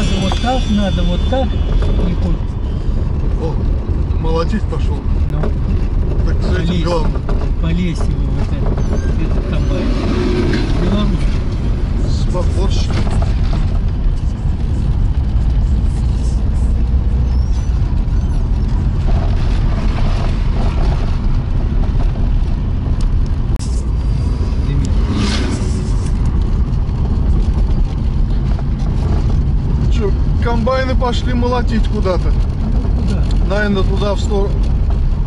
надо вот так, надо вот так. И вот, О, молотить пошел. ну, Так с этим Полезть. главное. полезьте вы в это, этот комбайн. Белорусский. С подборщиком. Че, комбайны пошли молотить куда-то. Куда? Наверное, туда, в, стор-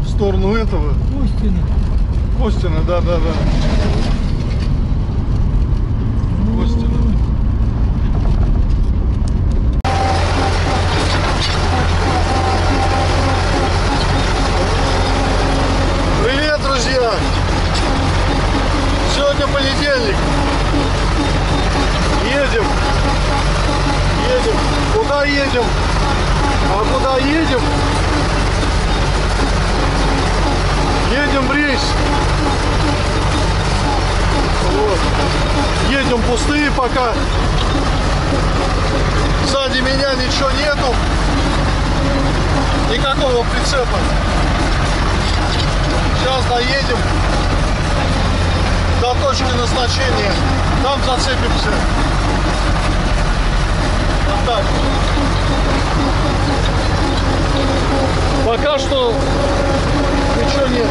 в сторону этого. Костина. Костина, да, едем? Едем в рейс. Вот. Едем пустые пока. Сзади меня ничего нету. Никакого прицепа. Сейчас доедем до точки назначения. Там зацепимся. Вот так. Пока что ничего нет.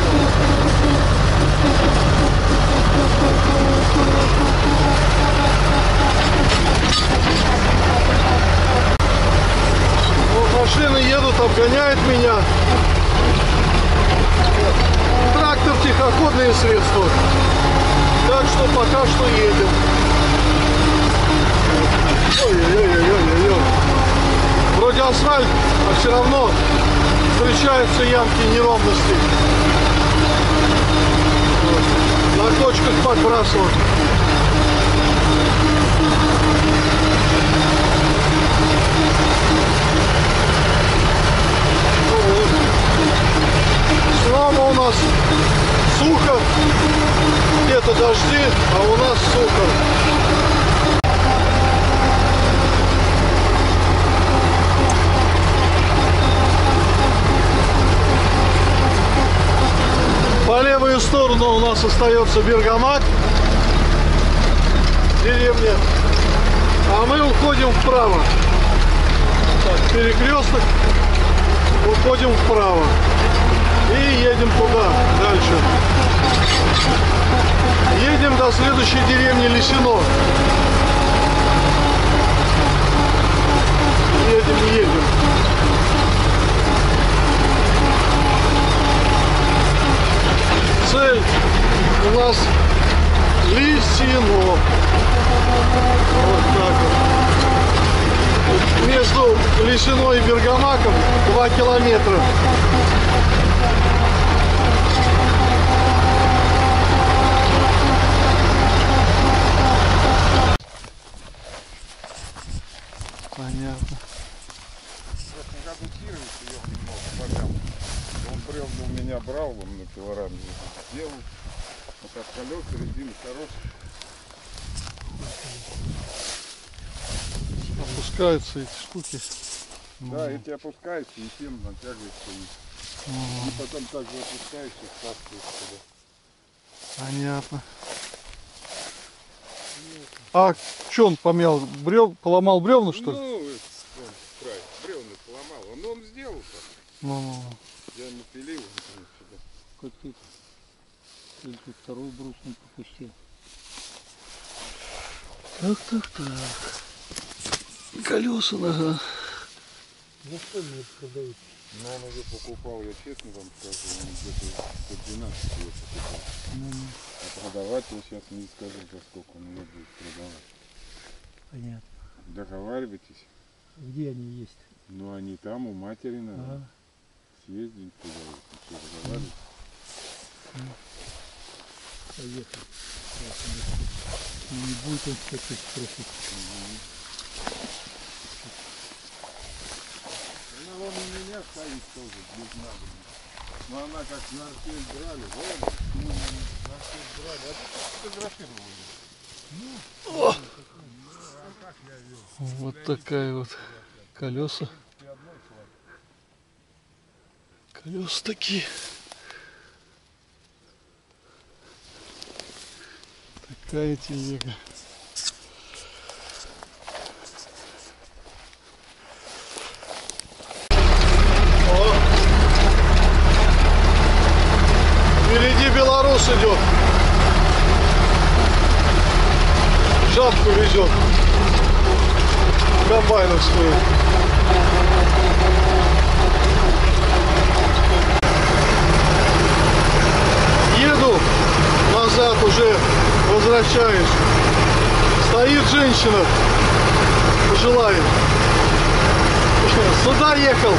Вот машины едут, обгоняют меня. Трактор тихоходные средства. Так что пока что едем. Ой-ой-ой-ой-ой-ой. Вроде асфальт, а все равно встречаются ямки неровности. Вот. На кочках подбрасывают. Снова у нас сухо. Где-то дожди, а у нас сухо. Левую сторону у нас остается Бергамак, деревня. А мы уходим вправо. Так, перекресток, уходим вправо. И едем туда, дальше. Едем до следующей деревни Лисино. Едем, едем. Цель у нас Лисино. Вот так вот. Между Лисино и Бергамаком 2 километра. Понятно. Кирович ее немного погам. Он бревна у меня брал, он на килограмме сделал. Вот от колес резина хорошая. Опускаются эти штуки. Да, эти опускаются и тем натягивается. И, и потом также опускаешься, стаскиваешь туда. Понятно. А что он помял? Брев... Поломал бревна, что ли? Ну, он край бревна поломал. Он, он сделал так. Ну, ну, ну. Я не пилил он тут второй брус не пропустил. Так, так, так. Колеса нога. За что мне продают? Но он уже покупал, я честно вам скажу, он где-то 112 ее покупал. А продавать я сейчас не скажу, за сколько он ее будет продавать. Понятно. Договаривайтесь. Где они есть? Ну они там у матери надо. Ага. Съездить туда, если что, договаривайтесь. Поехали. Так, ну, Не будет он что-то просить. Она вон у меня стоит тоже, без надобности. Но она как на артель брали, вон, на артель брали, а ты фотографировал ее. Ну, я Вот такая вот колеса. Колеса такие. Такая телега. Впереди белорус идет. Жабку везет. Комбайновскую. Еду назад уже, возвращаюсь. Стоит женщина, пожилая. Сюда ехал,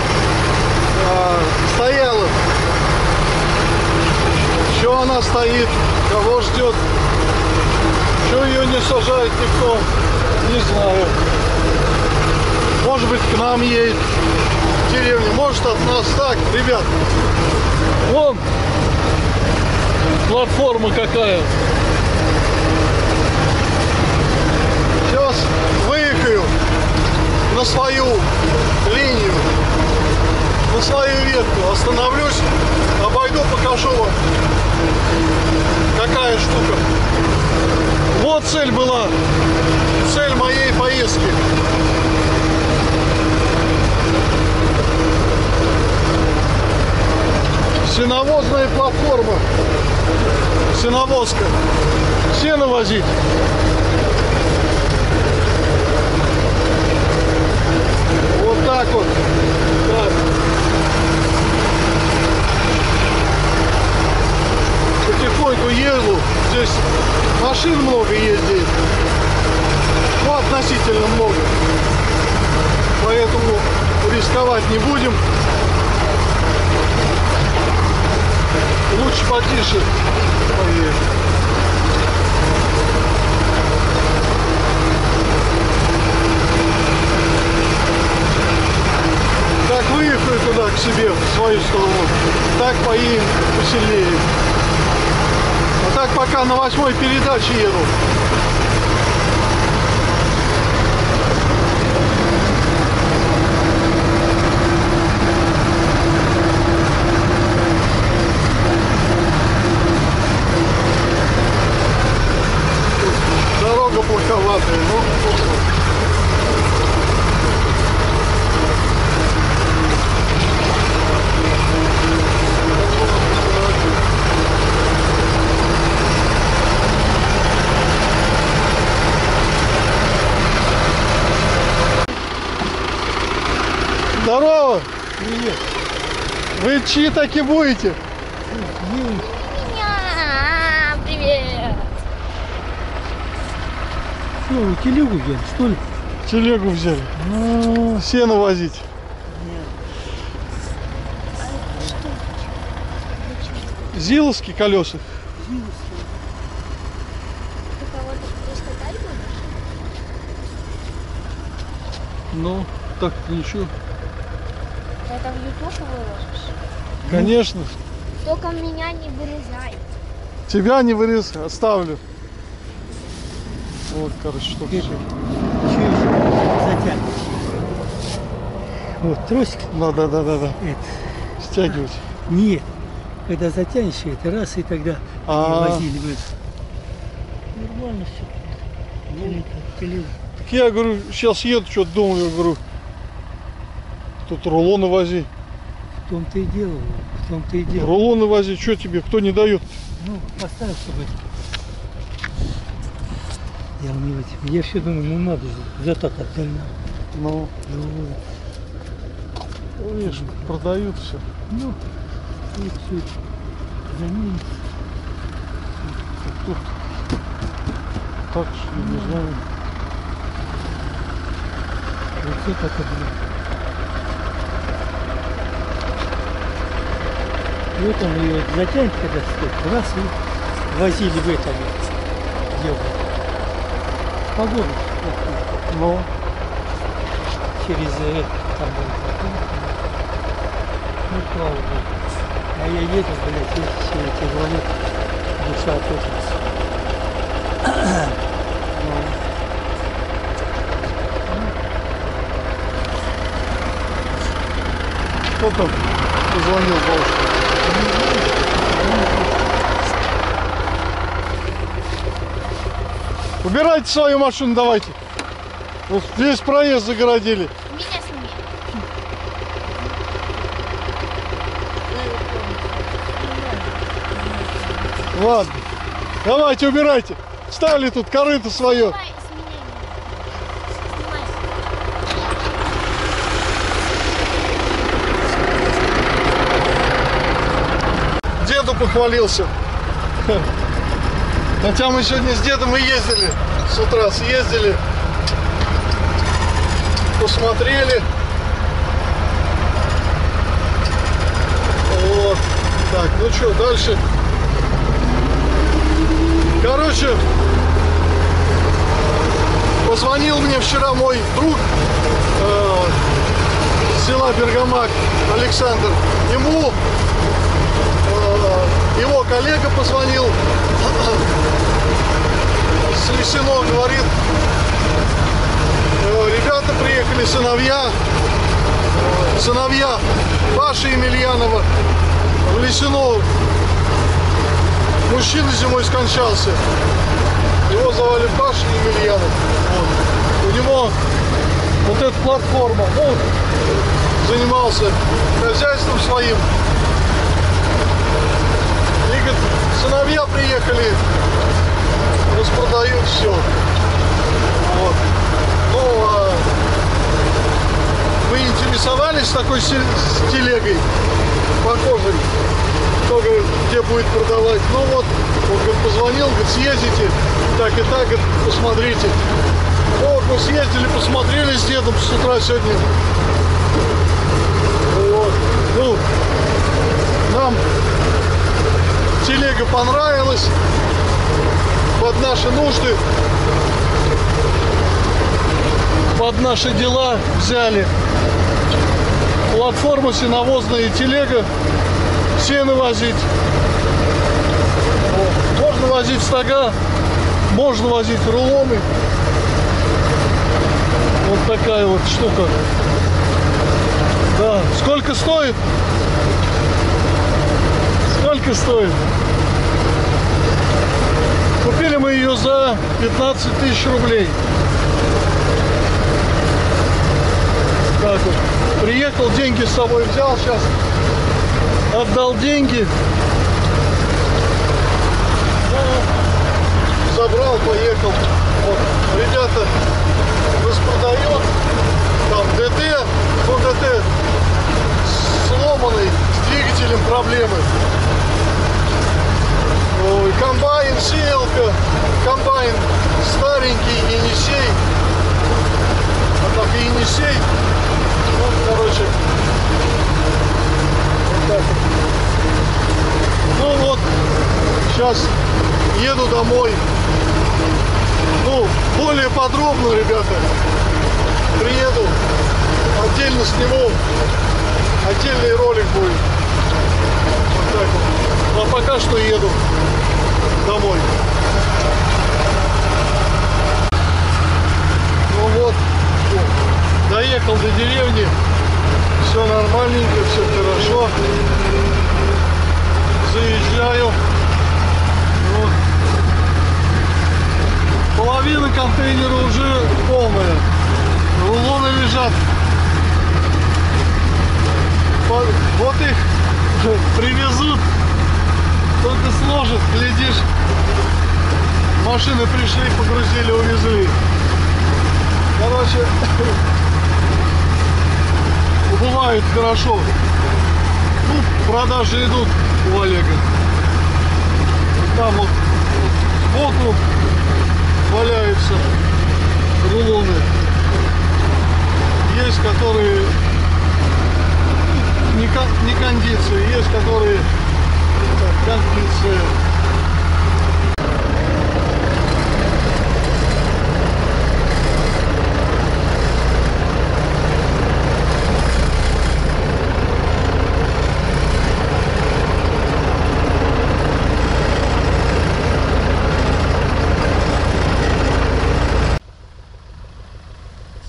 а, стояла. Что она стоит, кого ждет, что ее не сажает никто, не знаю. Может быть к нам едет в деревню, может от нас так, ребят. Вон платформа какая. Сейчас выехаю на свою линию, на свою ветку, остановлюсь, обойду, покажу вам, какая штука. Вот цель была, цель моей поездки. Сеновозная платформа, сеновозка, сено возить. Вот так вот. Так. Потихоньку езжу. Здесь машин много ездит. Ну, относительно много. Поэтому рисковать не будем. Лучше потише поедем. Как выехали туда к себе, в свою сторону, так поедем поселее. А так пока на восьмой передаче еду. Вы чьи таки будете? Меня! Привет! Что, вы телегу взяли, что ли? Телегу взяли. Ну, сено возить. Зиловские колеса. Ты кого-то перескакать будешь? Ну, так ничего. Это в YouTube выложишь? Конечно. Только меня не вырезай. Тебя не вырез, оставлю. Вот, короче, что затянуть. Вот тросик. Да, да, да, да, да. Это. Стягивать. Нет. Когда затянешь это раз, и тогда А. и возили в это. Нормально все. Так я говорю, сейчас еду, что-то думаю, говорю. Тут рулоны вози. В том-то и дело. В том-то и дело. Рулоны вози, что тебе, кто не дает? Ну, поставь, чтобы... Я не. Я все думаю, ну надо же, зато так дальна. Ну, Ну, ну, видишь, продают все. ну, и все за ним. Тут так что я не знаю. Вот все так Ну, и Вот он ее затянет, когда стоит, раз и возили в это дело. Погоду. Но ну. через это там был. Ну, слава богу. А я еду, блядь, я все эти говорю, душа отводится. Кто там позвонил бабушке? Убирайте свою машину, давайте. Вот здесь проезд загородили. Меня сними. Ладно. Давайте, убирайте. Ставили тут корыто свое. Давай, с меня не Снимай. Деду похвалился. Хотя мы сегодня с дедом и ездили. С утра съездили. Посмотрели. Вот. Так, ну что, дальше. Короче, позвонил мне вчера мой друг э, села Бергамак Александр. Ему его коллега позвонил с Лисино, говорит, э, ребята приехали, сыновья, сыновья Паши Емельянова в Лисино. Мужчина зимой скончался. Его звали Паша Емельянов. У него вот эта платформа. Ну, занимался хозяйством своим. Говорит, сыновья приехали, распродают все. Вот. Ну, а вы интересовались такой с телегой похожей? Кто говорит, где будет продавать? Ну вот, он говорит, позвонил, говорит, съездите, так и так, говорит, посмотрите. Вот мы съездили, посмотрели с дедом с утра сегодня. Вот. Ну, нам телега понравилась под наши нужды, под наши дела взяли. Платформа сеновозная и телега, сено возить. Можно возить стога, можно возить рулоны. Вот такая вот штука. Да, сколько стоит? Сколько стоит? Купили мы ее за 15 тысяч рублей. Так вот. Приехал, деньги с собой взял, сейчас отдал деньги. Ну, забрал, поехал. Вот, ребята распродает. Там ДТ, ну ДТ сломанный, с двигателем проблемы. Ой, комбайн, сеялка, комбайн старенький, Енисей. А так и Енисей. Ну, короче, вот так. Ну вот, сейчас еду домой. Ну, более подробно, ребята, приеду, отдельно сниму, отдельный ролик будет. Вот так вот. А пока что еду домой. Ну вот, доехал до деревни, все нормальненько, все хорошо. Заезжаю. Половина контейнера уже полная. Рулоны лежат. Вот их привезут. Только сложат, глядишь. Машины пришли, погрузили, увезли. Короче, бывает хорошо. Ну, продажи идут у Олега. Там вот, сбоку валяются рулоны. Есть, которые не, не кондиции, есть, которые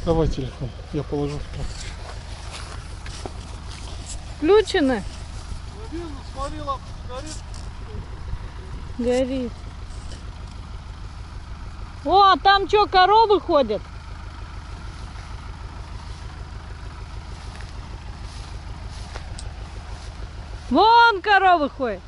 Давай телефон, я положу. включены? Горит. Горит. О, а там что, коровы ходят? Вон коровы ходят.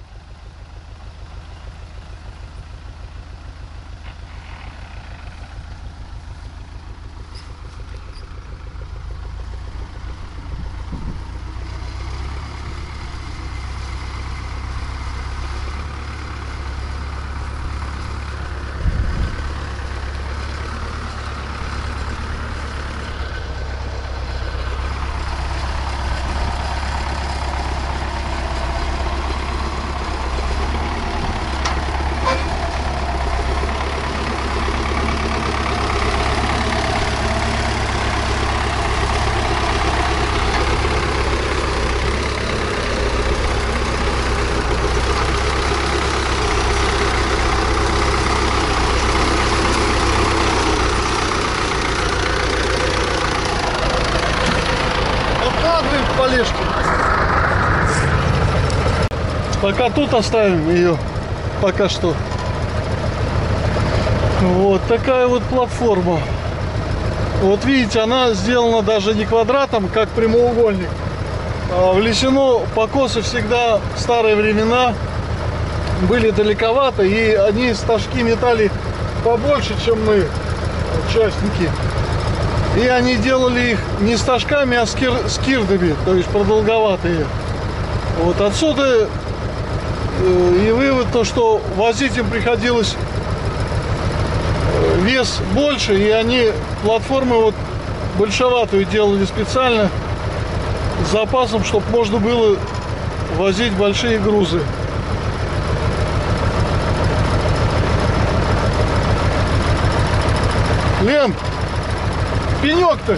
В полежке. Пока тут оставим ее. Пока что. Вот такая вот платформа. Вот видите, она сделана даже не квадратом, как прямоугольник. А внесено покосы всегда в старые времена были далековато, и они стажки метали побольше, чем мы, участники. И они делали их не стажками, а скир- скирдами, то есть продолговатые. Вот отсюда э, и вывод то, что возить им приходилось э, вес больше, и они платформы вот большеватую делали специально с запасом, чтобы можно было возить большие грузы. Лен, пенек-то